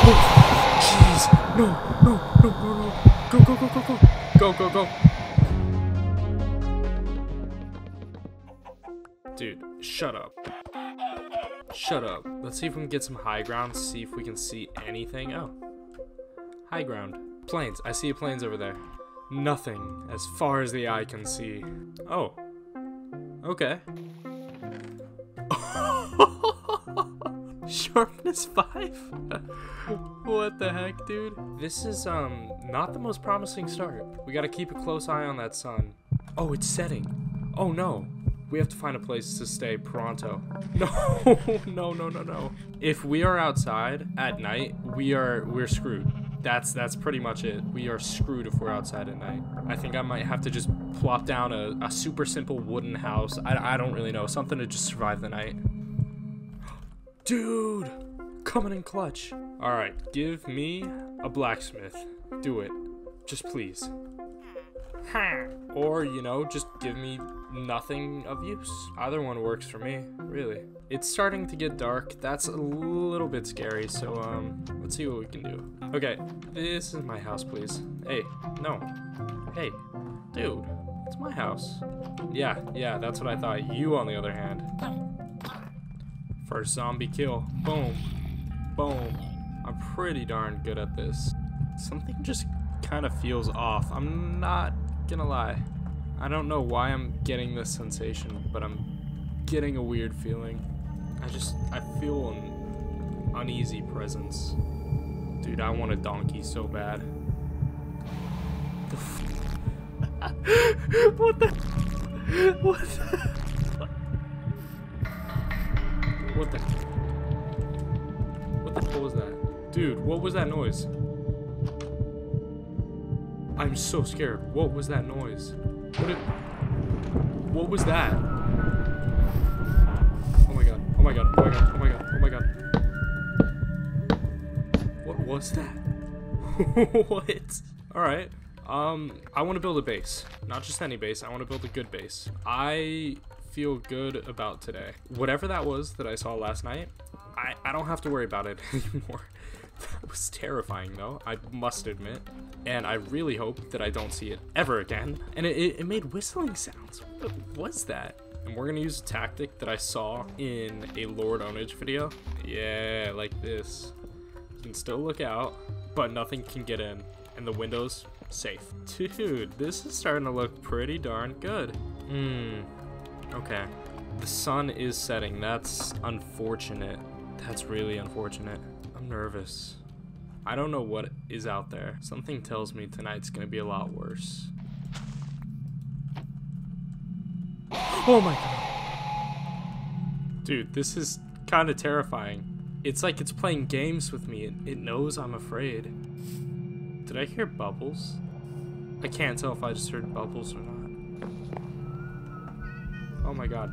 Jeez. No, no, no, no, no. Go, go, go, go, go. Go, go, go. Dude, shut up. Shut up. Let's see if we can get some high ground, see if we can see anything. Oh. High ground. Plains. I see plains over there. Nothing as far as the eye can see. Oh. Okay. Sharpness 5? what the heck, dude? This is, um, not the most promising start. We gotta keep a close eye on that sun. Oh, it's setting. Oh no. We have to find a place to stay pronto. No, no, no, no, no. If we are outside at night, we are, we're screwed. That's, that's pretty much it. We are screwed if we're outside at night. I think I might have to just plop down a, a super simple wooden house. I, I don't really know. Something to just survive the night. Dude, coming in clutch. All right, give me a blacksmith. Do it, just please. Or, you know, just give me nothing of use. Either one works for me, really. It's starting to get dark. That's a little bit scary, so, um, let's see what we can do. Okay, this is my house, please. Hey, no. Hey, dude, it's my house. Yeah, yeah, that's what I thought. You, on the other hand. First zombie kill. Boom. Boom. I'm pretty darn good at this. Something just kind of feels off. I'm not gonna lie. I don't know why I'm getting this sensation, but I'm getting a weird feeling. I just, I feel an uneasy presence. Dude, I want a donkey so bad. The what the? What the? What the? What the hell was that? Dude, what was that noise? I'm so scared. What was that noise? What did, What was that? Oh my god. Oh my god. Oh my god. Oh my god. Oh my god. What was that? what? Alright. Um, I want to build a base. Not just any base. I want to build a good base. I feel good about today. Whatever that was that I saw last night, I, I don't have to worry about it anymore. that was terrifying though, I must admit. And I really hope that I don't see it ever again. And it, it, it made whistling sounds. What was that? And we're gonna use a tactic that I saw in a Lord0wnage video. Yeah, like this. You can still look out, but nothing can get in. And the windows, safe. Dude, this is starting to look pretty darn good. Hmm, Okay. The sun is setting. That's unfortunate. That's really unfortunate. I'm nervous. I don't know what is out there. Something tells me tonight's gonna be a lot worse. Oh my god. Dude, this is kind of terrifying. It's like it's playing games with me. It, it knows I'm afraid. Did I hear bubbles? I can't tell if I just heard bubbles or not. Oh my god.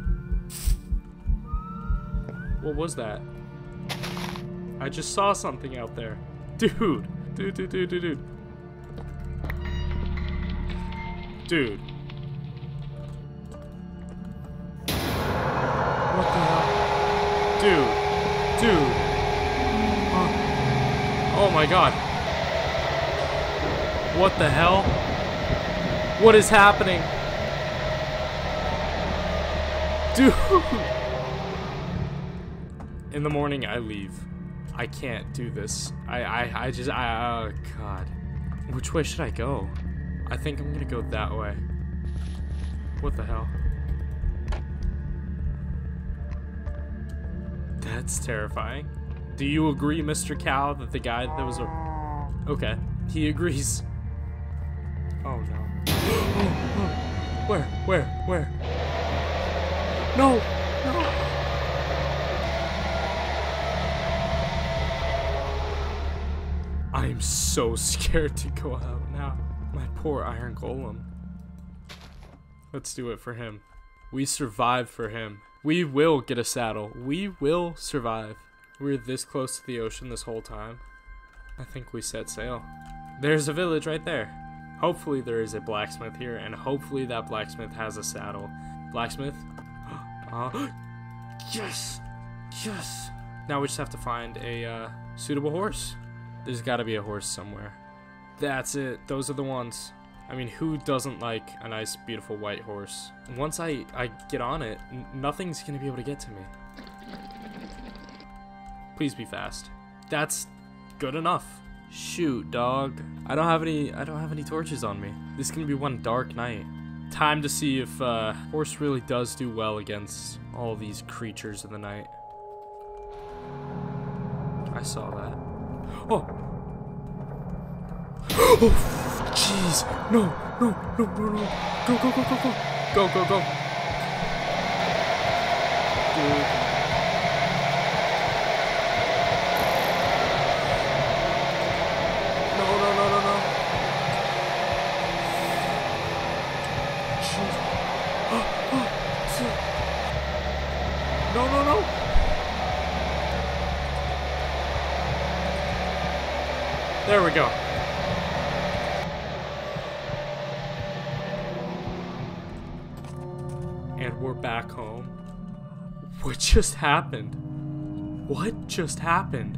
What was that? I just saw something out there. Dude. Dude, dude, dude, dude, dude. Dude. What the hell? Dude. Dude. Oh. oh my god. What the hell? What is happening? Dude! In the morning, I leave. I can't do this. I, I, I just, I, oh god. Which way should I go? I think I'm gonna go that way. What the hell? That's terrifying. Do you agree, Mr. Cow, that the guy that was a... Okay, he agrees. Oh no. Where? Where? Where? No! No! I am so scared to go out now. My poor iron golem. Let's do it for him. We survive for him. We will get a saddle. We will survive. We are this close to the ocean this whole time. I think we set sail. There's a village right there. Hopefully there is a blacksmith here, and hopefully that blacksmith has a saddle. Blacksmith? Uh, yes! Yes! Now we just have to find a uh, suitable horse. There's got to be a horse somewhere. That's it. Those are the ones. I mean, who doesn't like a nice, beautiful white horse? Once I, I get on it, nothing's gonna be able to get to me. Please be fast. That's good enough. Shoot, dog. I don't have any I don't have any torches on me. This is gonna be one dark night. Time to see if uh, horse really does do well against all these creatures of the night. I saw that. Oh! Oh! Jeez! No! No! No! No! No! Go! Go! Go! Go! Go! Go! Go! Go! Dude. No! No! No! No! No! Jeez. No! No! There we go. And we're back home. What just happened? What just happened?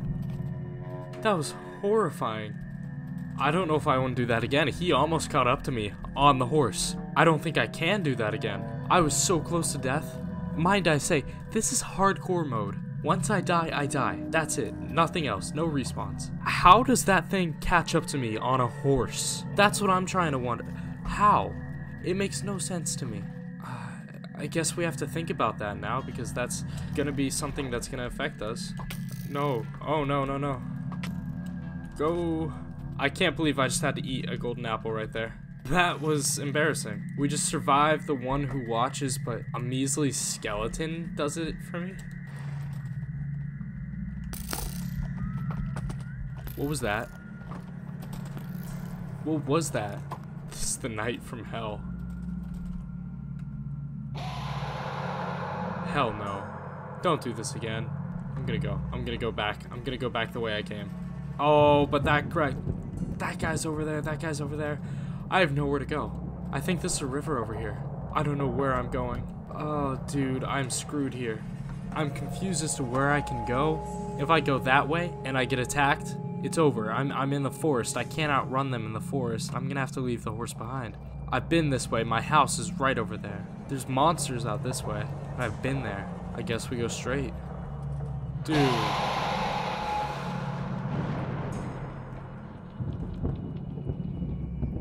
That was horrifying. I don't know if I want to do that again. He almost caught up to me on the horse. I don't think I can do that again. I was so close to death. Mind I say, this is hardcore mode. Once I die, I die. That's it. Nothing else. No respawns. How does that thing catch up to me on a horse? That's what I'm trying to wonder. How? It makes no sense to me. I guess we have to think about that now because that's gonna be something that's gonna affect us. No. Oh, no, no, no. Go. I can't believe I just had to eat a golden apple right there. That was embarrassing. We just survived the one who watches, but a measly skeleton does it for me? What was that? What was that? This is the night from hell. Hell no. Don't do this again. I'm gonna go. I'm gonna go back. I'm gonna go back the way I came. Oh, but that guy, that guy's over there. That guy's over there. I have nowhere to go. I think this is a river over here. I don't know where I'm going. Oh, dude, I'm screwed here. I'm confused as to where I can go. If I go that way and I get attacked, it's over. I'm, I'm in the forest. I can't outrun them in the forest. I'm gonna have to leave the horse behind. I've been this way. My house is right over there. There's monsters out this way, I've been there. I guess we go straight. Dude.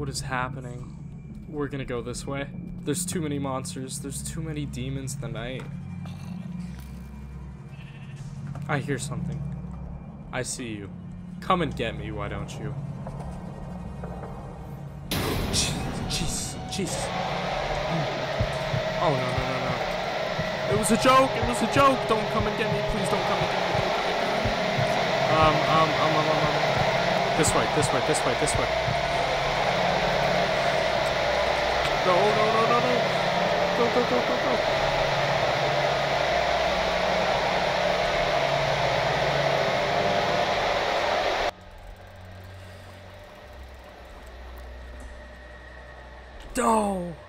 What is happening? We're gonna go this way. There's too many monsters. There's too many demons in the night. I hear something. I see you. Come and get me, why don't you? Jeez, jeez. Oh, no, no, no, no. It was a joke, it was a joke. Don't come and get me, please don't come and get me. Don't come and get me. Um, um, um, um, um, um. This way, this way, this way, this way. No, oh, no, no, no, no. Go, go, go, go, go. No.